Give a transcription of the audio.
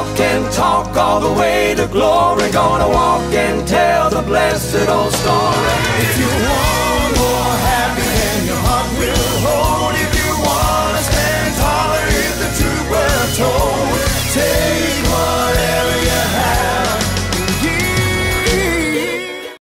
walk and talk all the way to glory. Gonna walk and tell the blessed old story.